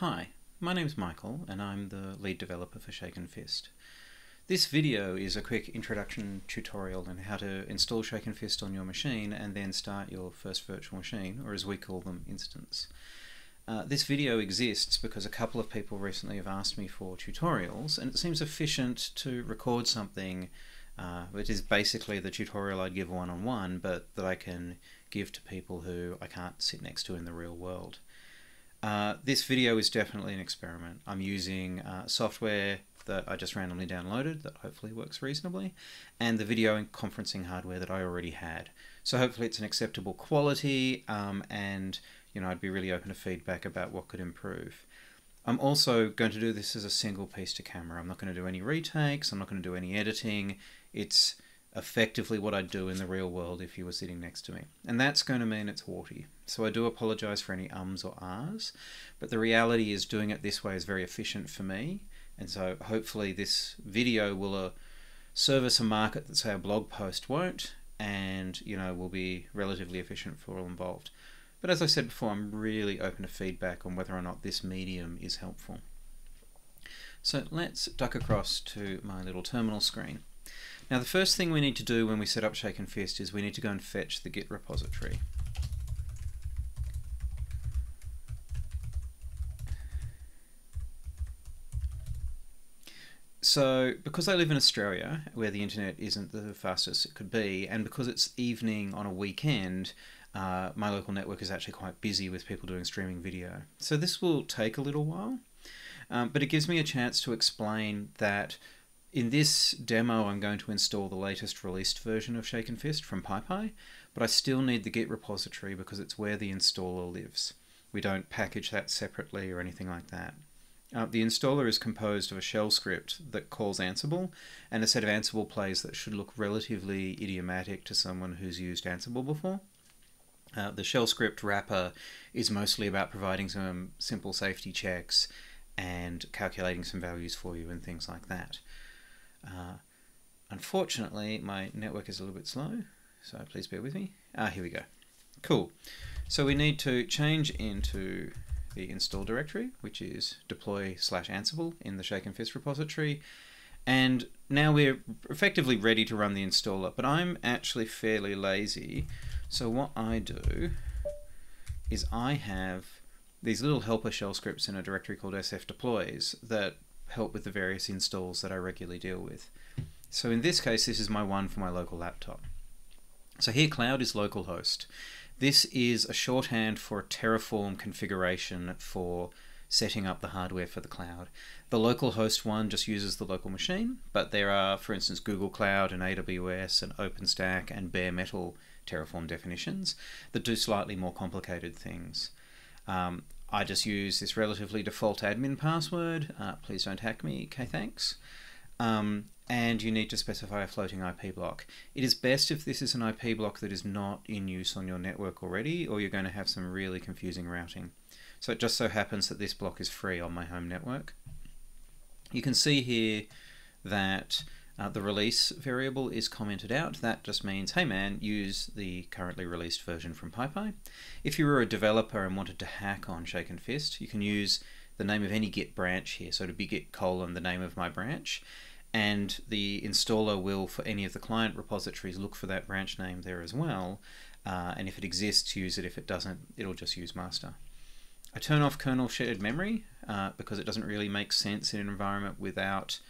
Hi, my name is Mikal and I'm the lead developer for Shaken Fist. This video is a quick introduction tutorial on how to install Shaken Fist on your machine and then start your first virtual machine, or as we call them, instance. Uh, this video exists because a couple of people recently have asked me for tutorials and it seems efficient to record something uh, which is basically the tutorial I'd give one-on-one -on -one, but that I can give to people who I can't sit next to in the real world. Uh, this video is definitely an experiment. I'm using uh, software that I just randomly downloaded that hopefully works reasonably, and the video and conferencing hardware that I already had. So hopefully it's an acceptable quality, um, and you know I'd be really open to feedback about what could improve. I'm also going to do this as a single piece to camera. I'm not going to do any retakes. I'm not going to do any editing. It's effectively what I'd do in the real world if you were sitting next to me. And that's going to mean it's haughty. So I do apologize for any ums or ahs, but the reality is doing it this way is very efficient for me. And so hopefully this video will uh, service a market that say a blog post won't, and you know will be relatively efficient for all involved. But as I said before, I'm really open to feedback on whether or not this medium is helpful. So let's duck across to my little terminal screen. Now the first thing we need to do when we set up Shaken Fist is we need to go and fetch the Git repository. So, because I live in Australia, where the internet isn't the fastest it could be, and because it's evening on a weekend, uh, my local network is actually quite busy with people doing streaming video. So this will take a little while, um, but it gives me a chance to explain that in this demo, I'm going to install the latest released version of Shaken Fist from PyPI, but I still need the Git repository because it's where the installer lives. We don't package that separately or anything like that. Uh, the installer is composed of a shell script that calls Ansible and a set of Ansible plays that should look relatively idiomatic to someone who's used Ansible before. Uh, the shell script wrapper is mostly about providing some simple safety checks and calculating some values for you and things like that. Uh, unfortunately, my network is a little bit slow, so please bear with me. Ah, here we go. Cool. So we need to change into the install directory, which is deploy slash Ansible in the Shaken Fist repository. And now we're effectively ready to run the installer, but I'm actually fairly lazy. So what I do is I have these little helper shell scripts in a directory called sf deploys that help with the various installs that I regularly deal with. So in this case, this is my one for my local laptop. So here cloud is localhost. This is a shorthand for a Terraform configuration for setting up the hardware for the cloud. The localhost one just uses the local machine, but there are, for instance, Google Cloud and AWS and OpenStack and bare metal Terraform definitions that do slightly more complicated things. Um, I just use this relatively default admin password. Uh, please don't hack me. Okay, thanks. Um, and you need to specify a floating IP block. It is best if this is an IP block that is not in use on your network already, or you're going to have some really confusing routing. So it just so happens that this block is free on my home network. You can see here that uh, the release variable is commented out. That just means, hey man, use the currently released version from PyPI. If you were a developer and wanted to hack on Shaken Fist, you can use the name of any Git branch here. So to be Git colon the name of my branch, and the installer will, for any of the client repositories, look for that branch name there as well. Uh, and if it exists, use it. If it doesn't, it'll just use master. I turn off kernel shared memory uh, because it doesn't really make sense in an environment without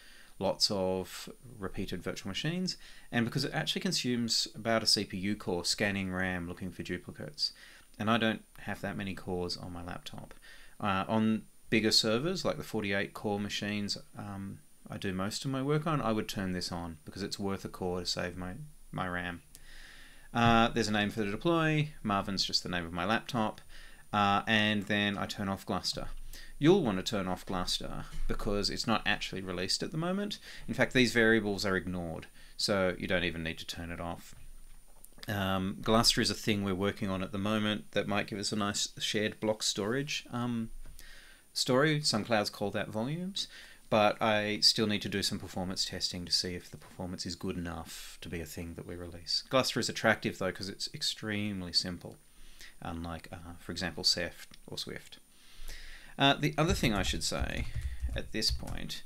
lots of repeated virtual machines, and because it actually consumes about a CPU core scanning RAM looking for duplicates. And I don't have that many cores on my laptop. Uh, on bigger servers, like the 48 core machines um, I do most of my work on, I would turn this on because it's worth a core to save my, my RAM. Uh, there's a name for the deploy, Marvin's just the name of my laptop, uh, and then I turn off Gluster. You'll want to turn off Gluster because it's not actually released at the moment. In fact, these variables are ignored, so you don't even need to turn it off. Um, Gluster is a thing we're working on at the moment that might give us a nice shared block storage um, story. Some clouds call that volumes, but I still need to do some performance testing to see if the performance is good enough to be a thing that we release. Gluster is attractive though because it's extremely simple, unlike, uh, for example, Ceph or Swift. Uh, the other thing I should say at this point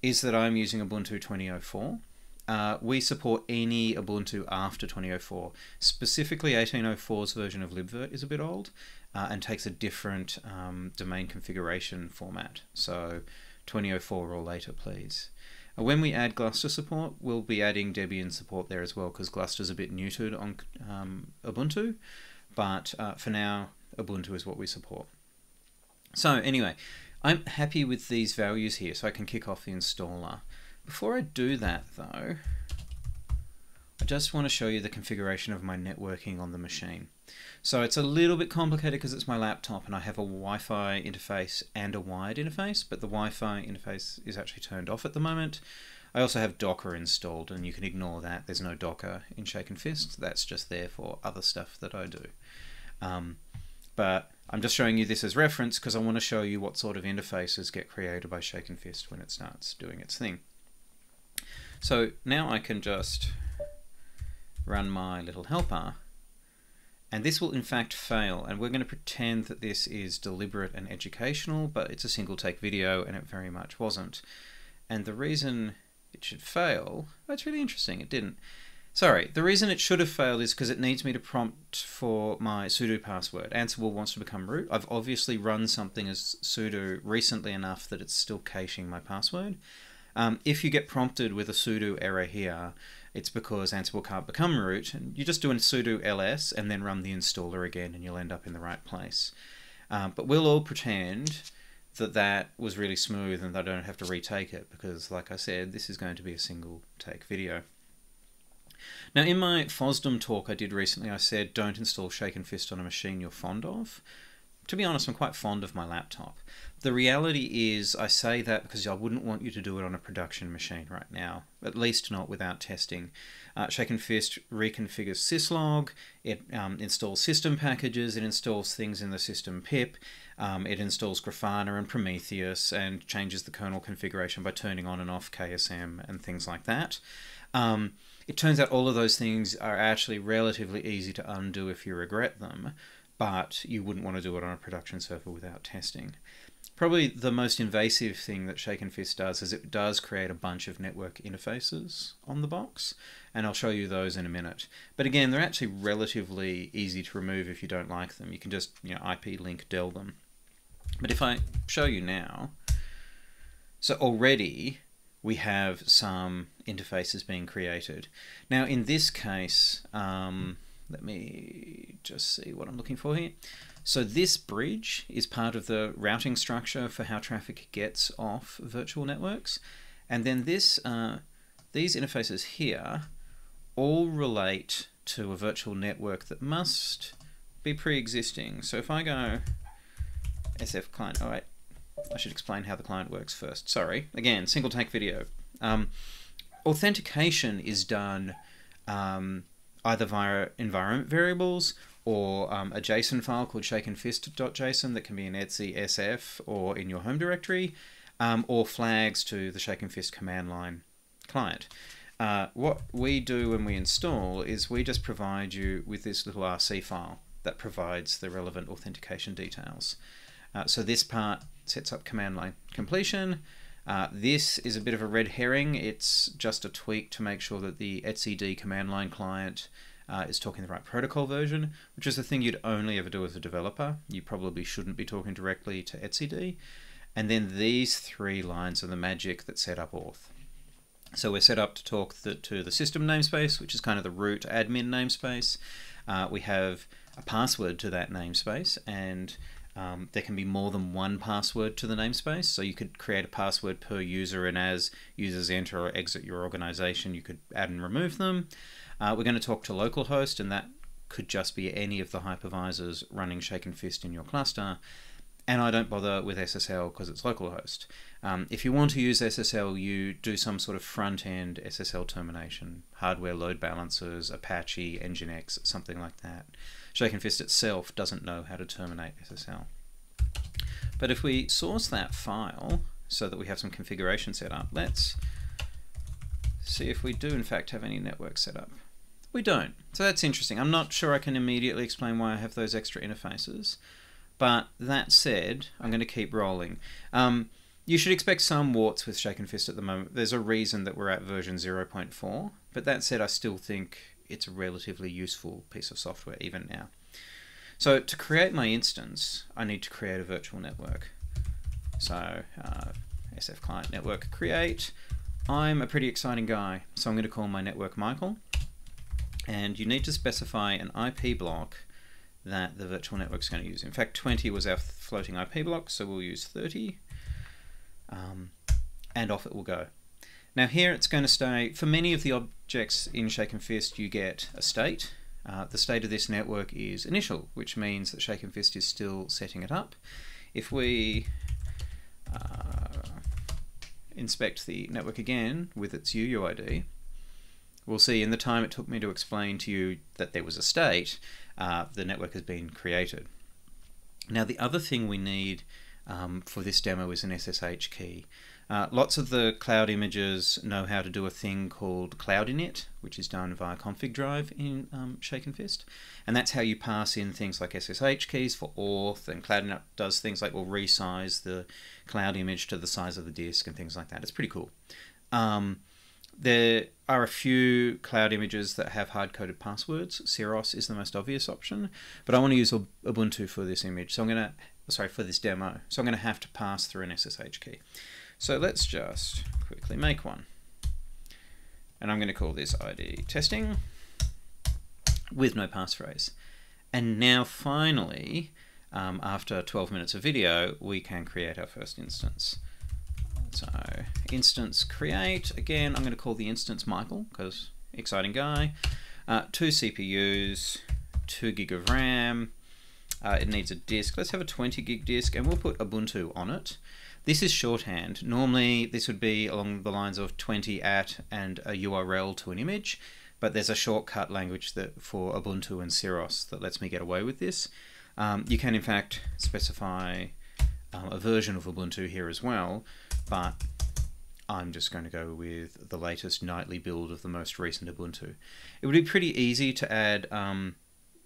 is that I'm using Ubuntu 2004. Uh, we support any Ubuntu after 2004. Specifically, 1804's version of libvirt is a bit old uh, and takes a different um, domain configuration format. So 2004 or later, please. Uh, when we add Gluster support, we'll be adding Debian support there as well because Gluster's a bit neutered on um, Ubuntu. But uh, for now, Ubuntu is what we support. So anyway, I'm happy with these values here, so I can kick off the installer. Before I do that though, I just want to show you the configuration of my networking on the machine. So it's a little bit complicated because it's my laptop and I have a Wi-Fi interface and a wired interface, but the Wi-Fi interface is actually turned off at the moment. I also have Docker installed and you can ignore that. There's no Docker in Shaken Fist. That's just there for other stuff that I do. Um, but I'm just showing you this as reference because I want to show you what sort of interfaces get created by Shaken Fist when it starts doing its thing. So now I can just run my little helper and this will in fact fail and we're going to pretend that this is deliberate and educational but it's a single take video and it very much wasn't. And the reason it should fail, that's really interesting, it didn't. Sorry, the reason it should have failed is because it needs me to prompt for my sudo password. Ansible wants to become root. I've obviously run something as sudo recently enough that it's still caching my password. Um, if you get prompted with a sudo error here, it's because Ansible can't become root, and you just do a sudo ls and then run the installer again, and you'll end up in the right place. Um, but we'll all pretend that that was really smooth and that I don't have to retake it because, like I said, this is going to be a single take video. Now, in my FOSDEM talk I did recently, I said don't install Shaken Fist on a machine you're fond of. To be honest, I'm quite fond of my laptop. The reality is, I say that because I wouldn't want you to do it on a production machine right now, at least not without testing. Uh, Shaken Fist reconfigures syslog, it um, installs system packages, it installs things in the system pip, um, it installs Grafana and Prometheus, and changes the kernel configuration by turning on and off KSM and things like that. Um, it turns out all of those things are actually relatively easy to undo if you regret them, but you wouldn't want to do it on a production server without testing. Probably the most invasive thing that Shaken Fist does is it does create a bunch of network interfaces on the box, and I'll show you those in a minute. But again, they're actually relatively easy to remove if you don't like them. You can just you know IP link del them. But if I show you now, so already we have some interfaces being created. Now in this case, um, let me just see what I'm looking for here. So this bridge is part of the routing structure for how traffic gets off virtual networks. And then this, uh, these interfaces here all relate to a virtual network that must be pre-existing. So if I go SF client, all right, I should explain how the client works first. Sorry. Again, single take video. Um, authentication is done um, either via environment variables or um, a JSON file called shakenfist.json that can be in etc sf or in your home directory, um, or flags to the Shaken Fist command line client. Uh, what we do when we install is we just provide you with this little RC file that provides the relevant authentication details. Uh, so this part sets up command line completion. Uh, this is a bit of a red herring. It's just a tweak to make sure that the etcd command line client uh, is talking the right protocol version, which is the thing you'd only ever do as a developer. You probably shouldn't be talking directly to etcd. And then these three lines are the magic that set up auth. So we're set up to talk the, to the system namespace, which is kind of the root admin namespace. Uh, we have a password to that namespace, and um, there can be more than one password to the namespace, so you could create a password per user, and as users enter or exit your organization, you could add and remove them. Uh, we're going to talk to localhost, and that could just be any of the hypervisors running Shaken Fist in your cluster. And I don't bother with SSL because it's localhost. Um, if you want to use SSL, you do some sort of front end SSL termination, hardware load balancers, Apache, Nginx, something like that. Shaken Fist itself doesn't know how to terminate SSL. But if we source that file so that we have some configuration set up, let's see if we do in fact have any network set up. We don't. So that's interesting. I'm not sure I can immediately explain why I have those extra interfaces, But that said, I'm going to keep rolling. Um, you should expect some warts with Shaken Fist at the moment. There's a reason that we're at version 0.4, but that said, I still think it's a relatively useful piece of software even now. So to create my instance, I need to create a virtual network. So uh, SF client network create. I'm a pretty exciting guy, so I'm going to call my network Mikal. And you need to specify an IP block that the virtual network is going to use. In fact, 20 was our floating IP block, so we'll use 30. Um, and off it will go. Now here it's going to stay, for many of the objects in Shaken Fist you get a state. Uh, the state of this network is initial, which means that Shaken Fist is still setting it up. If we uh, inspect the network again with its UUID, we'll see in the time it took me to explain to you that there was a state, uh, the network has been created. Now the other thing we need um, for this demo is an SSH key. Uh, lots of the cloud images know how to do a thing called cloud init, which is done via config drive in um, Shaken Fist. And that's how you pass in things like SSH keys for auth, and cloud init does things like will resize the cloud image to the size of the disk and things like that. It's pretty cool. Um, there are a few cloud images that have hard-coded passwords. CirrOS is the most obvious option, but I want to use Ubuntu for this image, so I'm going to, sorry, for this demo. So I'm going to have to pass through an SSH key. So let's just quickly make one. And I'm going to call this ID testing with no passphrase. And now finally, um, after 12 minutes of video, we can create our first instance. So instance create, again, I'm going to call the instance Mikal because exciting guy. Uh, two CPUs, two gig of RAM. Uh, it needs a disk. Let's have a 20 gig disk and we'll put Ubuntu on it. This is shorthand. Normally this would be along the lines of 20 at and a URL to an image, but there's a shortcut language that for Ubuntu and CirrOS that lets me get away with this. Um, you can in fact specify um, a version of Ubuntu here as well, but I'm just going to go with the latest nightly build of the most recent Ubuntu. It would be pretty easy to add um,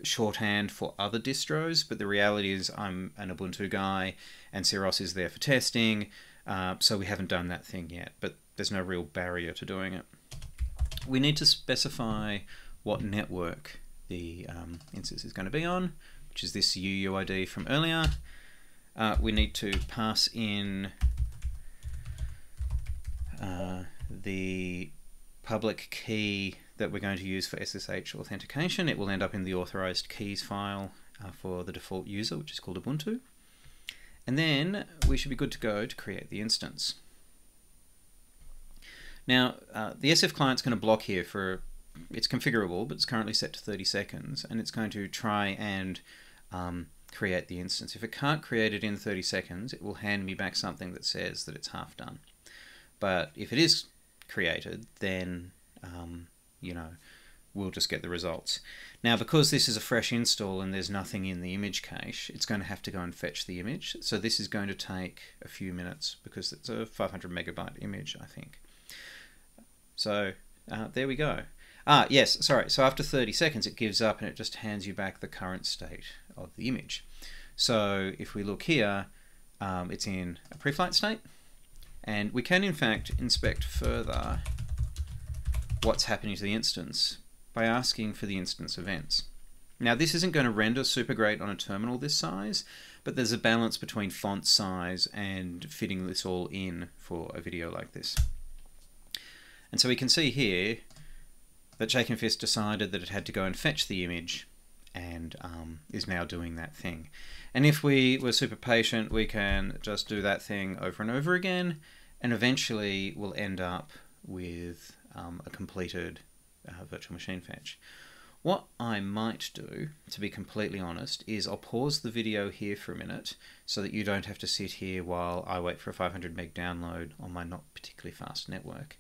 shorthand for other distros, but the reality is I'm an Ubuntu guy and CirrOS is there for testing, uh, so we haven't done that thing yet, but there's no real barrier to doing it. We need to specify what network the um, instance is going to be on, which is this UUID from earlier. Uh, we need to pass in uh, the public key that we're going to use for SSH authentication. It will end up in the authorized keys file uh, for the default user, which is called Ubuntu. And then we should be good to go to create the instance. Now, uh, the SF client's going to block here for, it's configurable, but it's currently set to 30 seconds, and it's going to try and um, create the instance. If it can't create it in 30 seconds, it will hand me back something that says that it's half done. But if it is created, then um, you know, we'll just get the results. Now, because this is a fresh install and there's nothing in the image cache, it's going to have to go and fetch the image. So this is going to take a few minutes because it's a 500 megabyte image, I think. So uh, there we go. Ah, yes, sorry. So after 30 seconds, it gives up and it just hands you back the current state of the image. So if we look here, um, it's in a pre-flight state. And we can, in fact, inspect further what's happening to the instance by asking for the instance events. Now this isn't going to render super great on a terminal this size, but there's a balance between font size and fitting this all in for a video like this. And so we can see here that Shaken Fist decided that it had to go and fetch the image and um, is now doing that thing. And if we were super patient, we can just do that thing over and over again, and eventually we'll end up with um, a completed uh, virtual machine fetch. What I might do, to be completely honest, is I'll pause the video here for a minute so that you don't have to sit here while I wait for a 500 meg download on my not particularly fast network,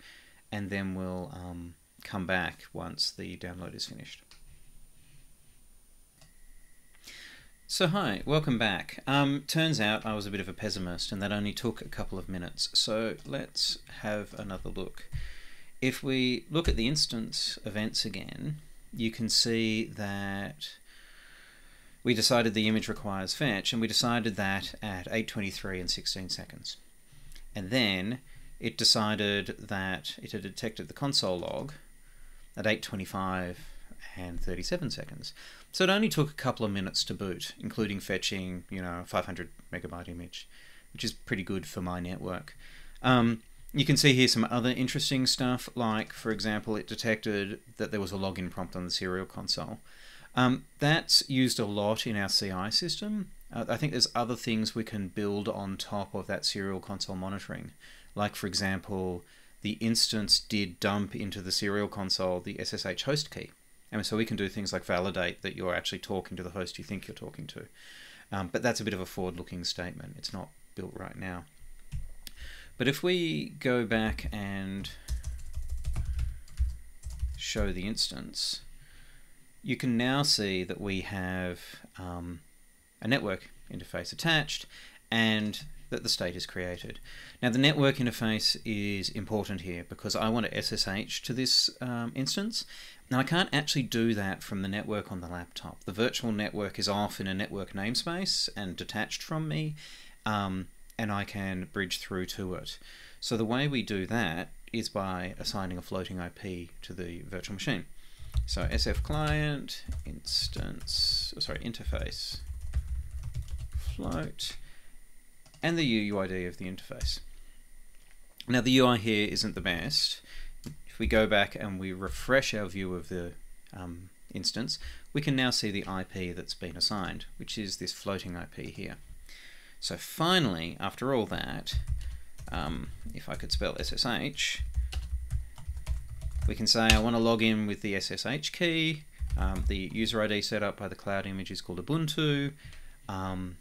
and then we'll um, come back once the download is finished. So hi, welcome back. Um, turns out I was a bit of a pessimist and that only took a couple of minutes, so let's have another look. If we look at the instance events again, you can see that we decided the image requires fetch, and we decided that at 8.23 and 16 seconds. And then it decided that it had detected the console log at 8.25 and 37 seconds. So it only took a couple of minutes to boot, including fetching, you know, a 500 megabyte image, which is pretty good for my network. Um, you can see here some other interesting stuff, like, for example, it detected that there was a login prompt on the serial console. Um, that's used a lot in our CI system. Uh, I think there's other things we can build on top of that serial console monitoring. Like, for example, the instance did dump into the serial console the SSH host key. And so we can do things like validate that you're actually talking to the host you think you're talking to. Um, but that's a bit of a forward looking statement. It's not built right now. But if we go back and show the instance, you can now see that we have um, a network interface attached and that the state is created. Now the network interface is important here because I want to SSH to this um, instance. Now I can't actually do that from the network on the laptop. The virtual network is off in a network namespace and detached from me um, and I can bridge through to it. So the way we do that is by assigning a floating IP to the virtual machine. So SF client instance, sorry, interface float and the UUID of the interface. Now the UI here isn't the best. If we go back and we refresh our view of the um, instance, we can now see the IP that's been assigned, which is this floating IP here. So finally, after all that, um, if I could spell SSH, we can say I want to log in with the SSH key. Um, the user ID set up by the cloud image is called Ubuntu. Um,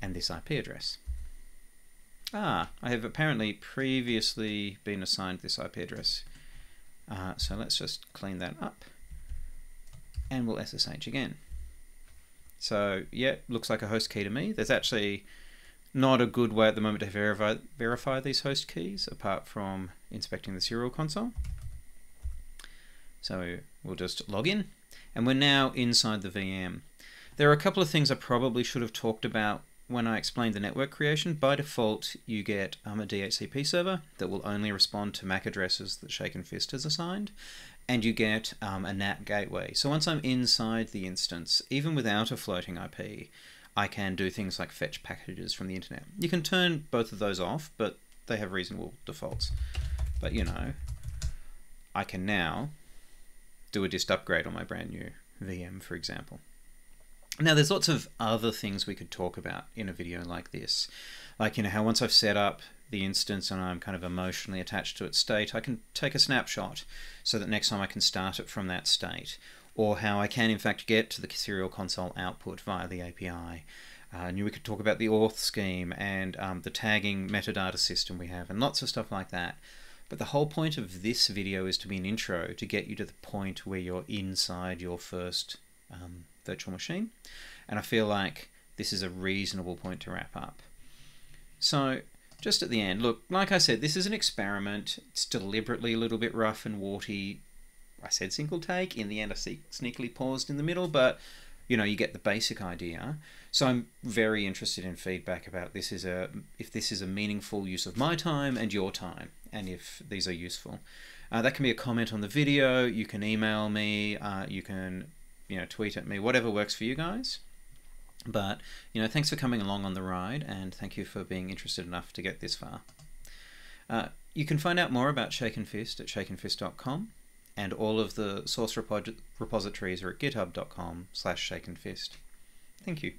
and this IP address. Ah, I have apparently previously been assigned this IP address. Uh, so let's just clean that up and we'll SSH again. So yeah, looks like a host key to me. There's actually not a good way at the moment to verify, verify these host keys apart from inspecting the serial console. So we'll just log in and we're now inside the VM. There are a couple of things I probably should have talked about when I explained the network creation, by default you get um, a DHCP server that will only respond to MAC addresses that Shaken Fist has assigned, and you get um, a NAT gateway. So once I'm inside the instance, even without a floating IP, I can do things like fetch packages from the internet. You can turn both of those off, but they have reasonable defaults. But you know, I can now do a dist upgrade on my brand new VM, for example. Now, there's lots of other things we could talk about in a video like this. Like, you know, how once I've set up the instance and I'm kind of emotionally attached to its state, I can take a snapshot so that next time I can start it from that state. Or how I can, in fact, get to the serial console output via the API. Uh, and we could talk about the auth scheme and um, the tagging metadata system we have and lots of stuff like that. But the whole point of this video is to be an intro to get you to the point where you're inside your first um, virtual machine. And I feel like this is a reasonable point to wrap up. So, just at the end, look, like I said, this is an experiment. It's deliberately a little bit rough and warty. I said single take. In the end, I sneakily paused in the middle, but you know, you get the basic idea. So I'm very interested in feedback about this is a if this is a meaningful use of my time and your time, and if these are useful. Uh, that can be a comment on the video. You can email me. Uh, you can you know, tweet at me, whatever works for you guys. But, you know, thanks for coming along on the ride and thank you for being interested enough to get this far. Uh, you can find out more about Shaken Fist at shakenfist.com and all of the source repo repositories are at github.com slash shakenfist. Thank you.